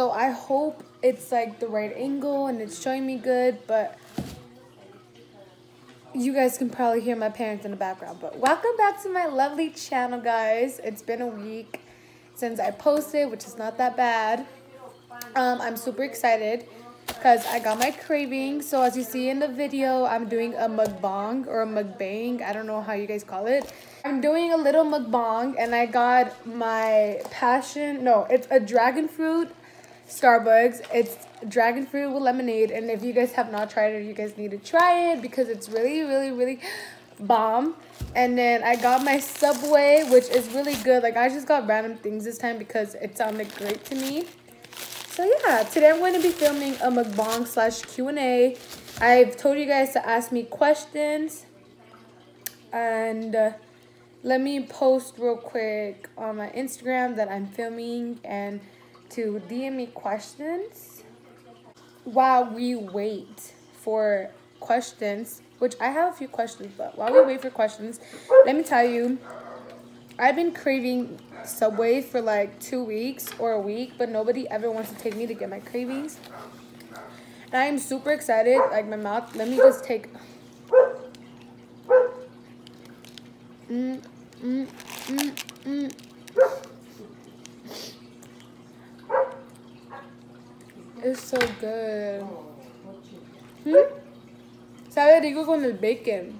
So I hope it's like the right angle and it's showing me good, but you guys can probably hear my parents in the background. But welcome back to my lovely channel, guys. It's been a week since I posted, which is not that bad. Um, I'm super excited because I got my craving. So as you see in the video, I'm doing a mukbang or a mukbang. I don't know how you guys call it. I'm doing a little mukbang and I got my passion, no, it's a dragon fruit Starbucks. It's dragon fruit with lemonade. And if you guys have not tried it, you guys need to try it because it's really, really, really bomb. And then I got my Subway, which is really good. Like, I just got random things this time because it sounded great to me. So, yeah, today I'm going to be filming a mukbang slash Q&A. I've told you guys to ask me questions. And uh, let me post real quick on my Instagram that I'm filming and to DM me questions while we wait for questions, which I have a few questions, but while we wait for questions, let me tell you, I've been craving Subway for like two weeks or a week, but nobody ever wants to take me to get my cravings. And I am super excited. Like my mouth, let me just take. Mm, mm, mm, mm. It's so good. Hmm? Sabe rico con el bacon.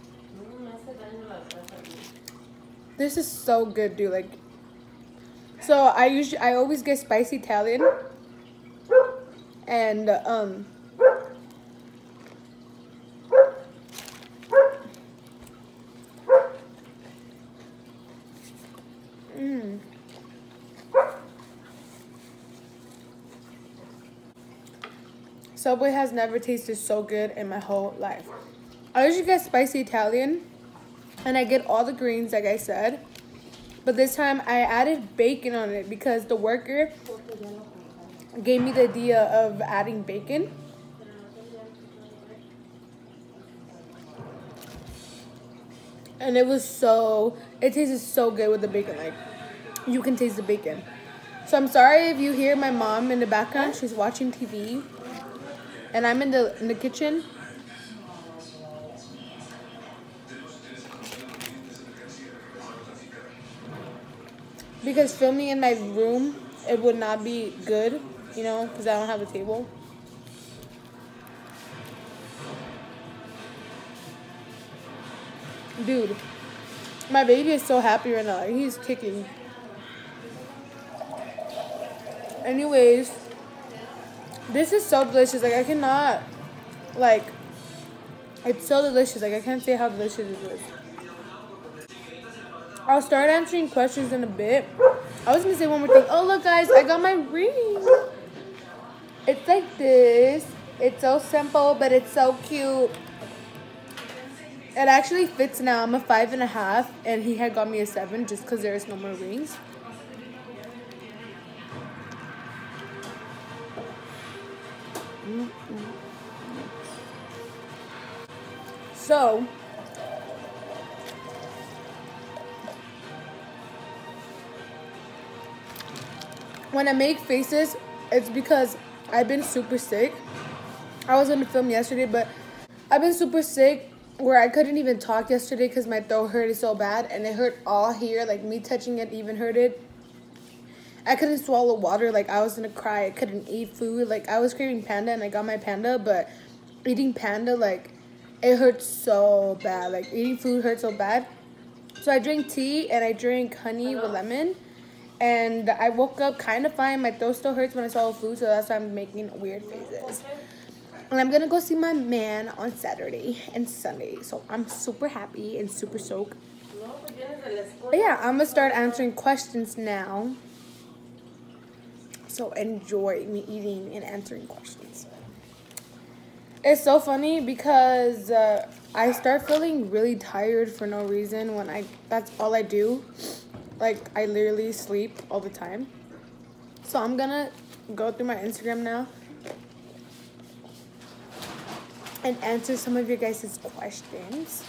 This is so good, dude. Like, so I usually I always get spicy Italian, and um. Subway has never tasted so good in my whole life. I usually get spicy Italian and I get all the greens like I said. But this time I added bacon on it because the worker gave me the idea of adding bacon. And it was so, it tasted so good with the bacon. Like, you can taste the bacon. So I'm sorry if you hear my mom in the background. She's watching TV and I'm in the in the kitchen. Because filming in my room, it would not be good, you know, because I don't have a table. Dude, my baby is so happy right now. He's kicking. Anyways, this is so delicious. Like, I cannot, like, it's so delicious. Like, I can't say how delicious it is. I'll start answering questions in a bit. I was to say one more thing. Oh, look, guys. I got my ring. It's like this. It's so simple, but it's so cute. It actually fits now. I'm a five and a half, and he had got me a seven just because there's no more rings. So, when I make faces, it's because I've been super sick. I was on the film yesterday, but I've been super sick where I couldn't even talk yesterday because my throat hurted so bad and it hurt all here. Like me touching it even hurted. I couldn't swallow water. Like, I was gonna cry. I couldn't eat food. Like, I was craving panda, and I got my panda, but eating panda, like, it hurts so bad. Like, eating food hurts so bad. So I drink tea, and I drink honey with lemon. And I woke up kind of fine. My throat still hurts when I swallow food, so that's why I'm making weird faces. And I'm gonna go see my man on Saturday and Sunday. So I'm super happy and super soaked. But yeah, I'm gonna start answering questions now. So enjoy me eating and answering questions. It's so funny because uh, I start feeling really tired for no reason when I, that's all I do. Like, I literally sleep all the time. So I'm gonna go through my Instagram now and answer some of your guys' questions.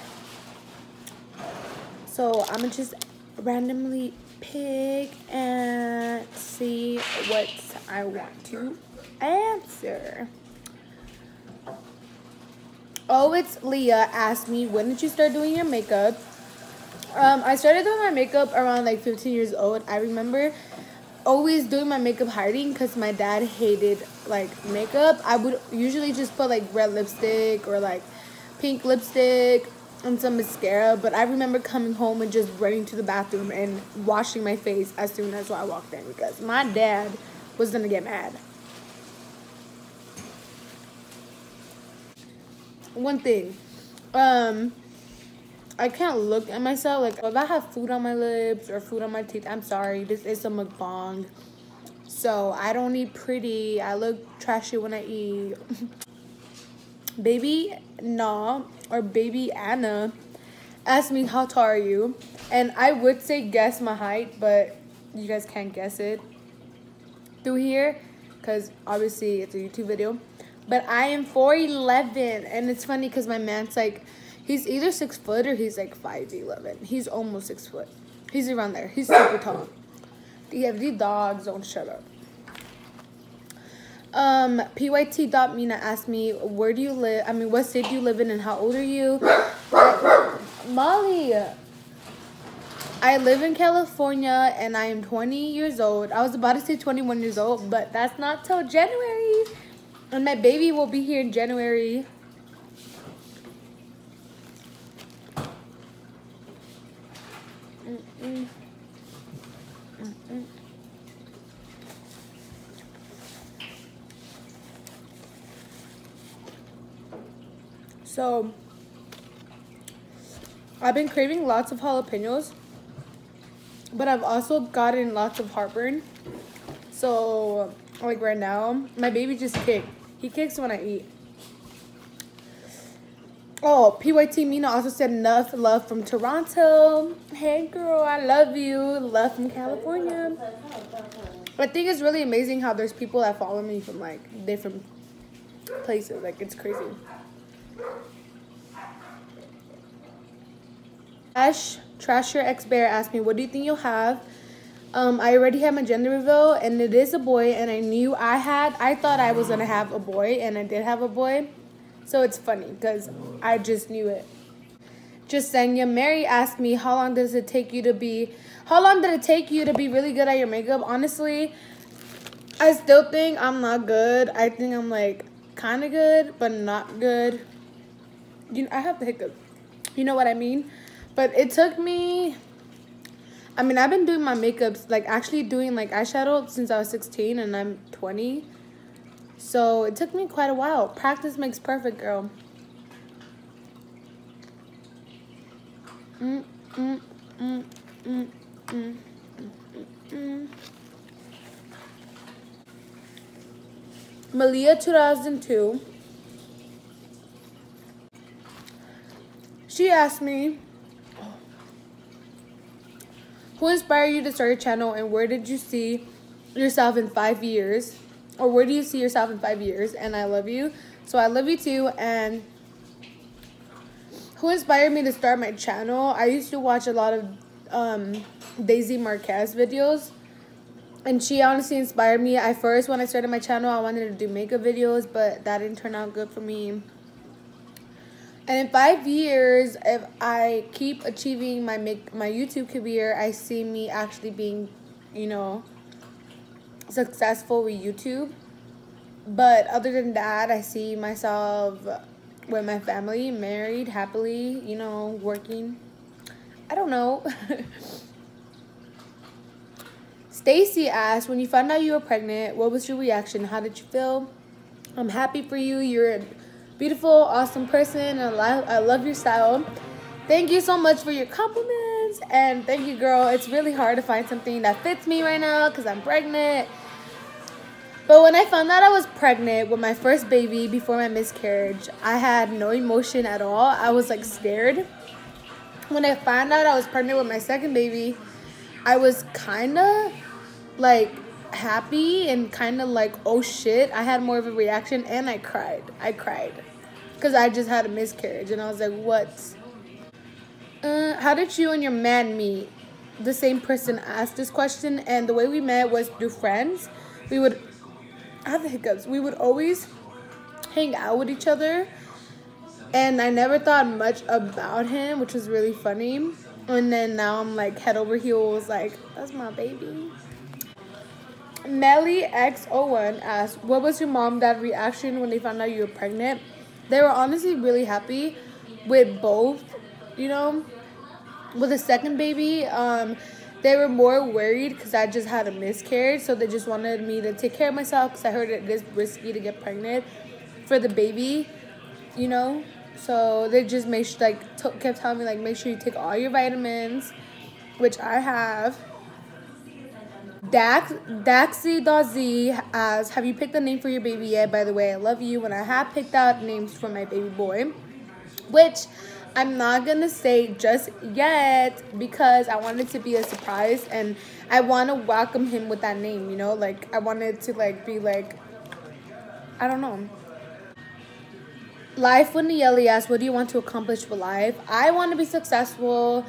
So I'm gonna just randomly pick and see what I want to answer. Oh, it's Leah asked me, when did you start doing your makeup? Um, I started doing my makeup around like 15 years old. I remember always doing my makeup hiding because my dad hated like makeup. I would usually just put like red lipstick or like pink lipstick and some mascara. But I remember coming home and just running to the bathroom and washing my face as soon as I walked in because my dad was gonna get mad. One thing, um, I can't look at myself. Like, if I have food on my lips or food on my teeth, I'm sorry. This is a mukbang. So, I don't eat pretty. I look trashy when I eat. baby Na or Baby Anna asked me, how tall are you? And I would say guess my height, but you guys can't guess it through here because obviously it's a YouTube video. But I am 4'11", and it's funny because my man's like He's either six foot or he's like five eleven. He's almost six foot. He's around there. He's super tall. Yeah, these dogs don't shut up. Um, PYT dot Mina asked me, where do you live? I mean, what state do you live in and how old are you? Molly, I live in California and I am 20 years old. I was about to say 21 years old, but that's not till January. And my baby will be here in January. So, I've been craving lots of jalapenos, but I've also gotten lots of heartburn. So, like right now, my baby just kicked. He kicks when I eat. Oh, PYT Mina also said enough love from Toronto. Hey girl, I love you. Love from California. I think it's really amazing how there's people that follow me from like different places. Like it's crazy. Ash Trasher X Bear asked me, what do you think you'll have? Um, I already had my gender reveal and it is a boy and I knew I had, I thought I was to have a boy and I did have a boy. So it's funny because I just knew it. Just saying, yeah, Mary asked me, how long does it take you to be, how long did it take you to be really good at your makeup? Honestly, I still think I'm not good. I think I'm like kind of good, but not good. You know, I have the hiccup. You know what I mean? But it took me, I mean, I've been doing my makeups, like actually doing like eyeshadow since I was 16 and I'm 20. So it took me quite a while. Practice makes perfect, girl. Mm, mm, mm, mm, Malia 2002. She asked me, who inspired you to start your channel and where did you see yourself in five years? or where do you see yourself in five years? And I love you. So I love you too. And who inspired me to start my channel? I used to watch a lot of um, Daisy Marquez videos. And she honestly inspired me. I first, when I started my channel, I wanted to do makeup videos, but that didn't turn out good for me. And in five years, if I keep achieving my make my YouTube career, I see me actually being, you know, successful with YouTube. But other than that, I see myself with my family, married, happily, you know, working. I don't know. Stacy asked, when you found out you were pregnant, what was your reaction? How did you feel? I'm happy for you. You're beautiful, awesome person. I love, I love your style. Thank you so much for your compliments. And thank you, girl. It's really hard to find something that fits me right now because I'm pregnant. But when I found out I was pregnant with my first baby before my miscarriage, I had no emotion at all. I was like scared. When I found out I was pregnant with my second baby, I was kind of like happy and kind of like, oh shit. I had more of a reaction and I cried. I cried because I just had a miscarriage and I was like, what? Uh, how did you and your man meet? the same person asked this question, and the way we met was through friends. We would I have the hiccups. We would always hang out with each other, and I never thought much about him, which was really funny. And then now I'm like head over heels, like that's my baby. Melly X01 asked, "What was your mom dad reaction when they found out you were pregnant?" They were honestly really happy with both, you know. With the second baby, um, they were more worried because I just had a miscarriage, so they just wanted me to take care of myself because I heard it is risky to get pregnant for the baby, you know. So they just made like kept telling me like make sure you take all your vitamins, which I have. Dax Daxy.z as have you picked a name for your baby yet? By the way, I love you and I have picked out names for my baby boy, which I'm not gonna say just yet because I want it to be a surprise and I want to welcome him with that name. You know, like I wanted to like be like, I don't know. Life when Nieli asks, "What do you want to accomplish with life?" I want to be successful.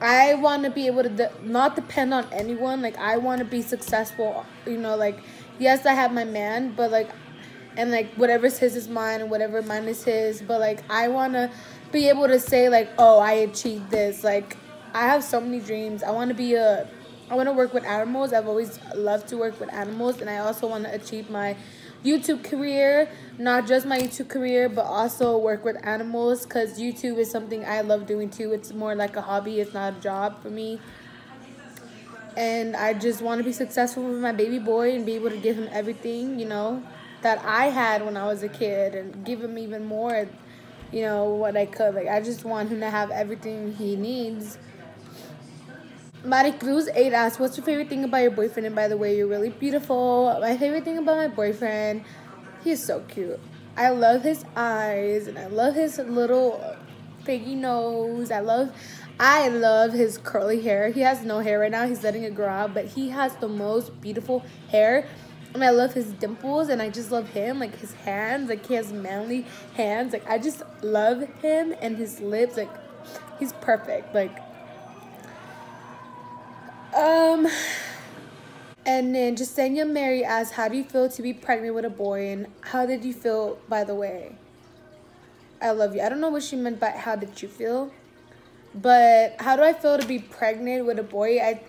I want to be able to de- not depend on anyone. Like I want to be successful. You know, like yes, I have my man, but like, and like whatever's his is mine, and whatever mine is his. But like I want to be able to say like, oh, I achieved this. Like, I have so many dreams. I want to be a, I want to work with animals. I've always loved to work with animals, and I also want to achieve my YouTube career, not just my YouTube career, but also work with animals because YouTube is something I love doing too. It's more like a hobby, it's not a job for me. And I just want to be successful with my baby boy and be able to give him everything, you know, that I had when I was a kid and give him even more you know, what I could. Like, I just want him to have everything he needs. Mari Cruz 8 asks, What's your favorite thing about your boyfriend? And by the way, you're really beautiful. My favorite thing about my boyfriend, he's so cute. I love his eyes and I love his little piggy nose. I love I love his curly hair. He has no hair right now. He's letting it grow out, but he has the most beautiful hair and I love his dimples and I just love him like his hands like he has manly hands like I just love him and his lips like he's perfect like um and then Jasenia Mary asks how do you feel to be pregnant with a boy and how did you feel by the way? I love you. I don't know what she meant by how did you feel but how do I feel to be pregnant with a boy? I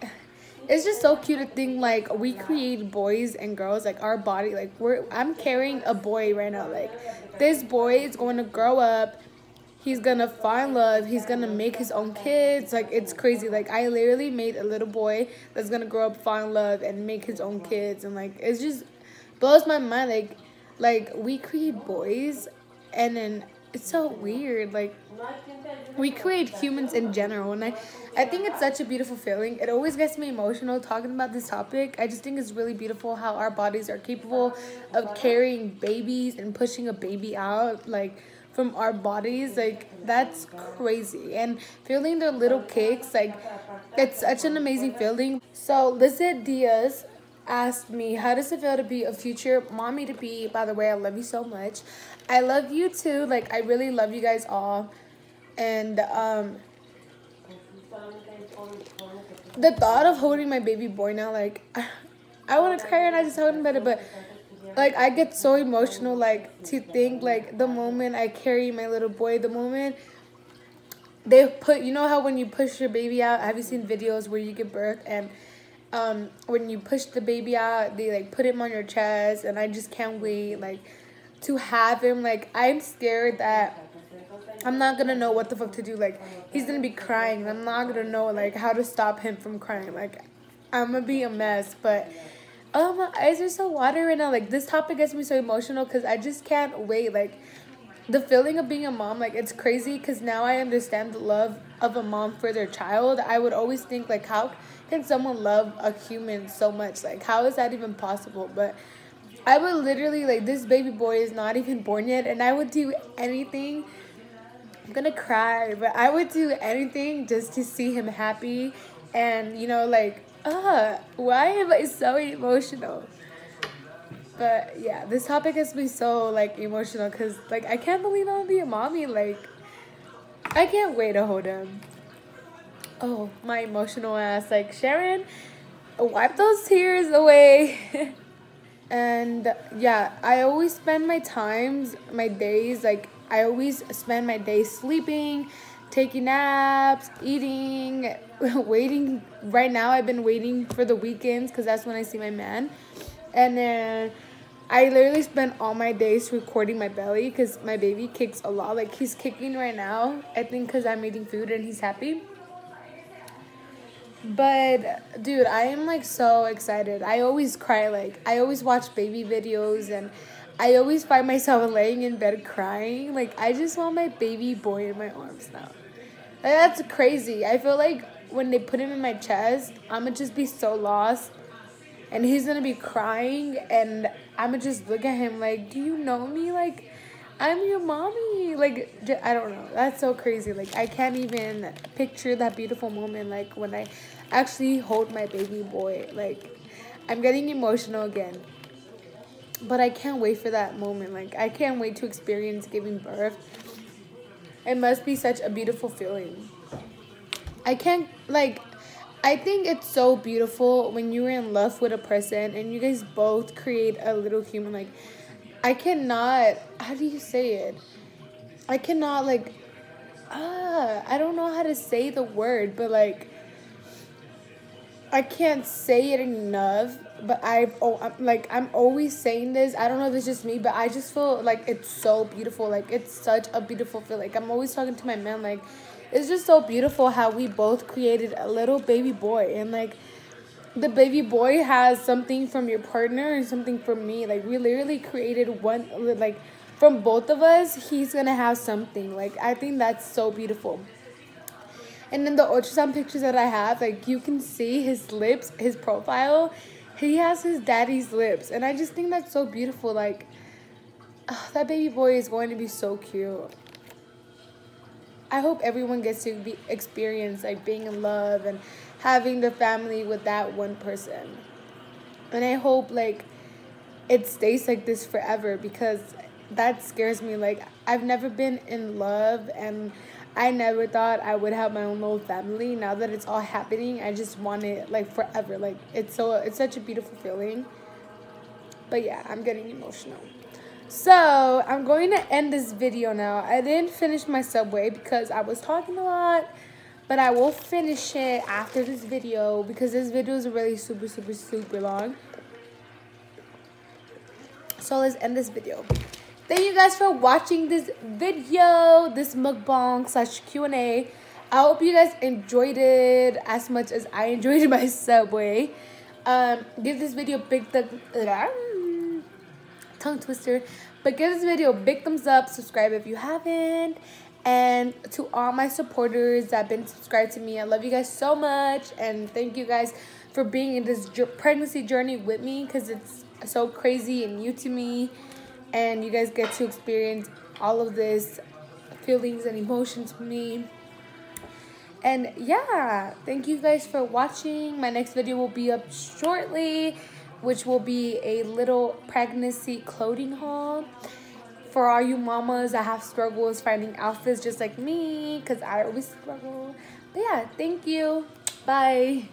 it's just so cute to think like we create boys and girls like our body like we're i'm carrying a boy right now like this boy is going to grow up he's gonna find love he's gonna make his own kids like it's crazy like i literally made a little boy that's gonna grow up find love and make his own kids and like it's just blows my mind like like we create boys and then it's so weird like we create humans in general and i i think it's such a beautiful feeling it always gets me emotional talking about this topic i just think it's really beautiful how our bodies are capable of carrying babies and pushing a baby out like from our bodies like that's crazy. And feeling their little kicks like it's such an amazing feeling. So lizette diaz asked me how does it feel to be a future mommy to be? By the way i love you so much. I love you too. Like i really love you guys all. And um, the thought of holding my baby boy now, like, I want to cry and I just hold him better, but like I get so emotional, like to think like the moment I carry my little boy, the moment they put, you know how when you push your baby out, have you seen videos where you give birth and um, when you push the baby out, they like put him on your chest, and I just can't wait like to have him. Like I'm scared that I'm not gonna know what the fuck to do. Like, he's gonna be crying. And I'm not gonna know, like, how to stop him from crying. Like, I'm gonna be a mess. But, oh, my eyes are so watery right now. Like, this topic gets me so emotional because I just can't wait. Like, the feeling of being a mom, like, it's crazy because now I understand the love of a mom for their child. I would always think, like, how can someone love a human so much? Like, how is that even possible? But, I would literally, like, this baby boy is not even born yet, and I would do anything I'm gonna cry, but I would do anything just to see him happy. And you know, like, uh, why am I so emotional? But yeah, this topic has me so like emotional because like I can't believe I'll be a mommy. Like, I can't wait to hold him. oh, my emotional ass. Like, Sharon, wipe those tears away. and yeah, I always spend my times, my days, like, I always spend my days sleeping, taking naps, eating, waiting. Right now, I've been waiting for the weekends because that's when I see my man. And then I literally spend all my days recording my belly because my baby kicks a lot. Like, he's kicking right now, I think because I'm eating food and he's happy. But dude, I am like so excited. I always cry like I always watch baby videos and I always find myself laying in bed crying. Like I just want my baby boy in my arms now. That's crazy. I feel like when they put him in my chest, I'm gonna just be so lost. And he's gonna be crying and I'm gonna just look at him like, Do you know me? Like I'm your mommy. Like, I don't know. That's so crazy. Like, I can't even picture that beautiful moment, like, when I actually hold my baby boy. Like, I'm getting emotional again. But I can't wait for that moment. Like, I can't wait to experience giving birth. It must be such a beautiful feeling. I can't, like, I think it's so beautiful when you're in love with a person and you guys both create a little human. Like, I cannot. How do you say it? I cannot like. Ah, I don't know how to say the word, but like. I can't say it enough, but I've oh I'm like I'm always saying this. I don't know if it's just me, but I just feel like it's so beautiful. Like it's such a beautiful feel. Like I'm always talking to my man. Like it's just so beautiful how we both created a little baby boy and like the baby boy has something from your partner and something from me. Like we literally created one like from both of us, he's gonna have something. Like I think that's so beautiful. And then the ultrasound pictures that I have, like you can see his lips, his profile. He has his daddy's lips, and I just think that's so beautiful. Like oh, that baby boy is going to be so cute. I hope everyone gets to be experience like being in love and having the family with that one person. And I hope like it stays like this forever because that scares me. Like I've never been in love and I never thought I would have my own little family. Now that it's all happening, I just want it like forever. Like it's so it's such a beautiful feeling. But yeah, I'm getting emotional. So I'm going to end this video now. I didn't finish my subway because I was talking a lot but I will finish it after this video because this video is really super, super, super long. So let's end this video. Thank you guys for watching this video, this mukbang slash Q&A. I hope you guys enjoyed it as much as I enjoyed my Subway. Um, give this video a big tongue twister. But give this video a big thumbs up. Subscribe if you haven't. And to all my supporters that have been subscribed to me, I love you guys so much. And thank you guys for being in this pregnancy journey with me because it's so crazy and new to me. And you guys get to experience all of this feelings and emotions with me. And yeah, thank you guys for watching. My next video will be up shortly, which will be a little pregnancy clothing haul for all you mamas that have struggles finding outfits just like me because I always struggle. But yeah, thank you. Bye.